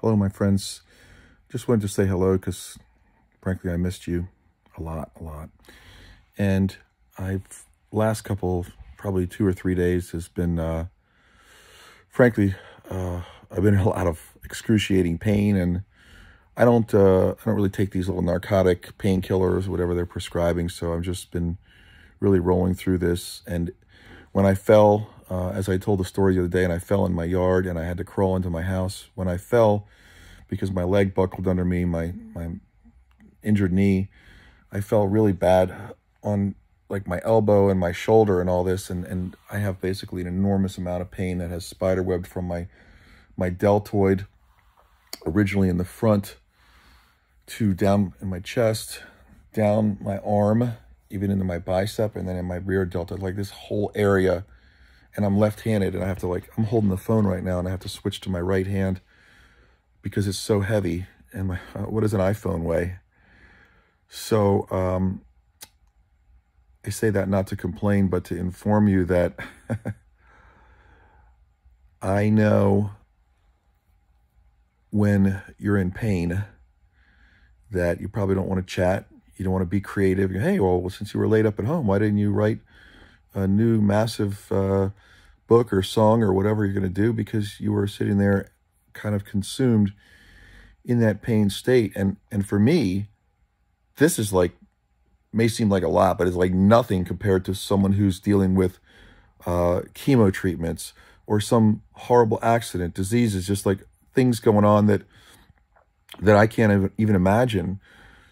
Hello, my friends. Just wanted to say hello because, frankly, I missed you a lot, a lot. And I've, last couple, probably two or three days has been, uh, frankly, uh, I've been in a lot of excruciating pain and I don't, uh, I don't really take these little narcotic painkillers, whatever they're prescribing. So I've just been really rolling through this. And when I fell, uh, as I told the story the other day, and I fell in my yard and I had to crawl into my house. When I fell, because my leg buckled under me, my, my injured knee, I fell really bad on like my elbow and my shoulder and all this. And, and I have basically an enormous amount of pain that has spiderwebbed from my, my deltoid originally in the front to down in my chest, down my arm, even into my bicep, and then in my rear deltoid, like this whole area and I'm left-handed and I have to like, I'm holding the phone right now and I have to switch to my right hand because it's so heavy. And my, uh, what does an iPhone weigh? So um, I say that not to complain, but to inform you that I know when you're in pain that you probably don't want to chat. You don't want to be creative. Hey, well, since you were laid up at home, why didn't you write a new massive uh, book or song or whatever you're going to do because you were sitting there kind of consumed in that pain state. And, and for me, this is like, may seem like a lot, but it's like nothing compared to someone who's dealing with uh, chemo treatments or some horrible accident, diseases, just like things going on that that I can't even imagine.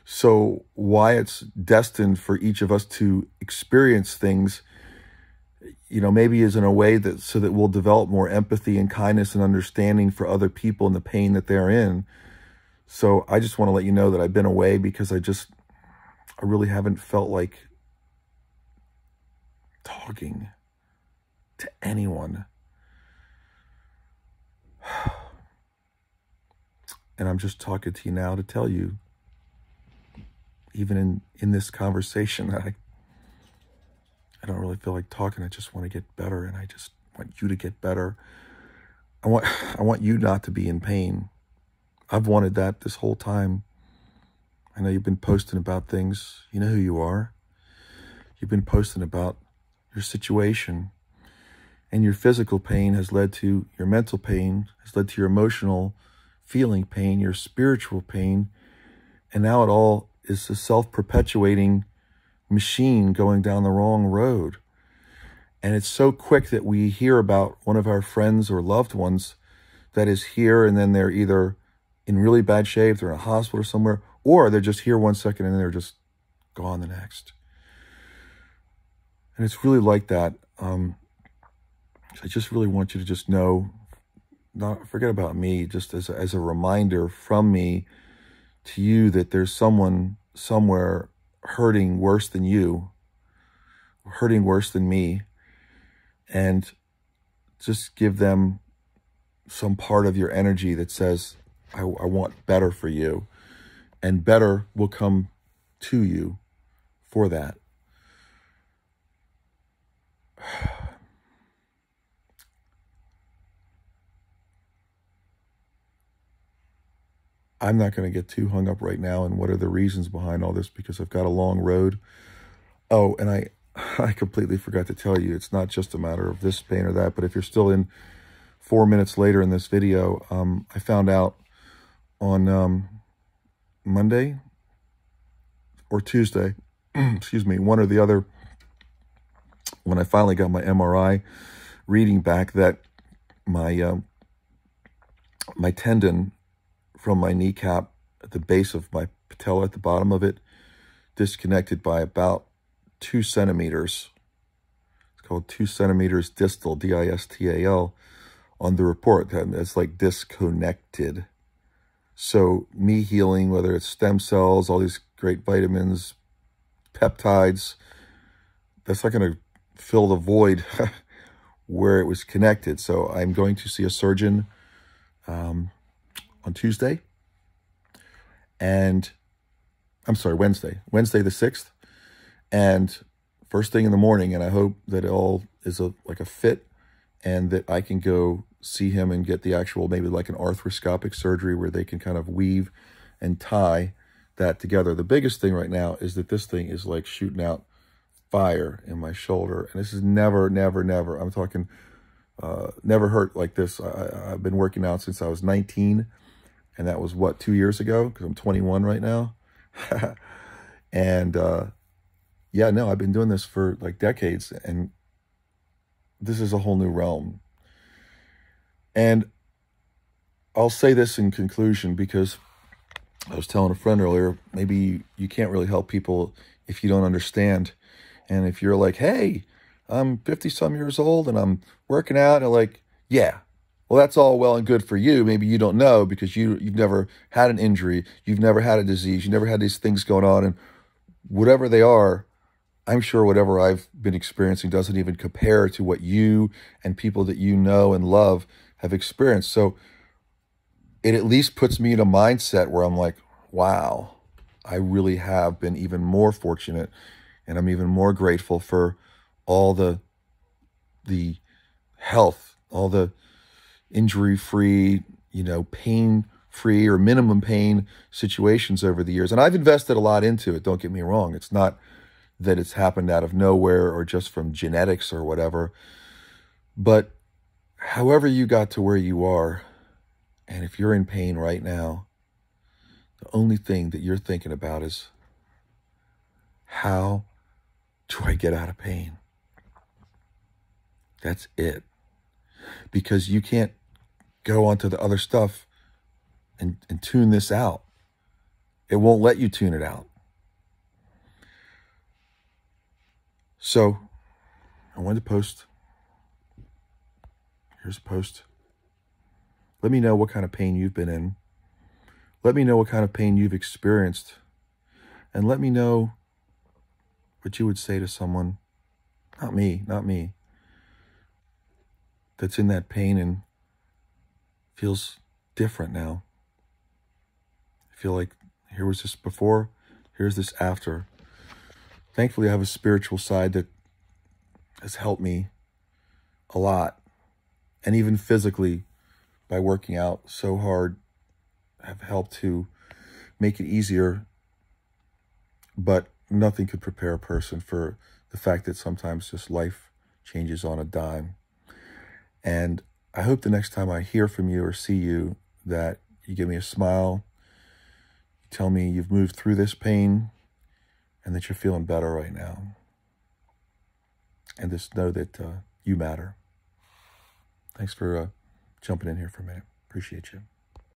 So why it's destined for each of us to experience things you know, maybe is in a way that so that we'll develop more empathy and kindness and understanding for other people and the pain that they're in. So I just want to let you know that I've been away because I just, I really haven't felt like talking to anyone. And I'm just talking to you now to tell you, even in, in this conversation, that I I don't really feel like talking. I just want to get better and I just want you to get better. I want I want you not to be in pain. I've wanted that this whole time. I know you've been posting about things. You know who you are. You've been posting about your situation. And your physical pain has led to your mental pain, has led to your emotional feeling pain, your spiritual pain. And now it all is a self-perpetuating machine going down the wrong road. And it's so quick that we hear about one of our friends or loved ones that is here and then they're either in really bad shape, they're in a hospital or somewhere, or they're just here one second and they're just gone the next. And it's really like that. Um, I just really want you to just know, not forget about me, just as a, as a reminder from me to you that there's someone somewhere hurting worse than you, hurting worse than me, and just give them some part of your energy that says, I, I want better for you. And better will come to you for that. I'm not going to get too hung up right now and what are the reasons behind all this because I've got a long road. Oh, and I I completely forgot to tell you, it's not just a matter of this pain or that, but if you're still in four minutes later in this video, um, I found out on um, Monday or Tuesday, excuse me, one or the other, when I finally got my MRI reading back that my um, my tendon from my kneecap at the base of my patella at the bottom of it, disconnected by about two centimeters. It's called two centimeters distal, D-I-S-T-A-L, on the report. That's like disconnected. So me healing, whether it's stem cells, all these great vitamins, peptides, that's not going to fill the void where it was connected. So I'm going to see a surgeon um, on Tuesday. And I'm sorry, Wednesday, Wednesday the 6th. And first thing in the morning, and I hope that it all is a like a fit and that I can go see him and get the actual, maybe like an arthroscopic surgery where they can kind of weave and tie that together. The biggest thing right now is that this thing is like shooting out fire in my shoulder. And this is never, never, never, I'm talking, uh, never hurt like this. I, I've been working out since I was 19. And that was what, two years ago? Because I'm 21 right now. and uh, yeah, no, I've been doing this for like decades. And this is a whole new realm. And I'll say this in conclusion because I was telling a friend earlier, maybe you can't really help people if you don't understand. And if you're like, hey, I'm 50 some years old and I'm working out, and like, yeah, well, that's all well and good for you. Maybe you don't know because you, you've never had an injury, you've never had a disease, you never had these things going on. And whatever they are, I'm sure whatever I've been experiencing doesn't even compare to what you and people that you know and love have experienced. So it at least puts me in a mindset where I'm like, wow, I really have been even more fortunate and I'm even more grateful for all the the health, all the injury-free, you know, pain-free or minimum pain situations over the years. And I've invested a lot into it, don't get me wrong. It's not that it's happened out of nowhere or just from genetics or whatever. But however you got to where you are, and if you're in pain right now, the only thing that you're thinking about is how do I get out of pain? That's it. Because you can't go onto the other stuff and, and tune this out. It won't let you tune it out. So I wanted to post. Here's a post. Let me know what kind of pain you've been in. Let me know what kind of pain you've experienced. And let me know what you would say to someone, not me, not me, that's in that pain and feels different now. I feel like here was this before, here's this after. Thankfully, I have a spiritual side that has helped me a lot. And even physically, by working out so hard, have helped to make it easier. But nothing could prepare a person for the fact that sometimes just life changes on a dime. And I hope the next time I hear from you or see you that you give me a smile, you tell me you've moved through this pain and that you're feeling better right now. And just know that uh, you matter. Thanks for uh, jumping in here for a minute. Appreciate you.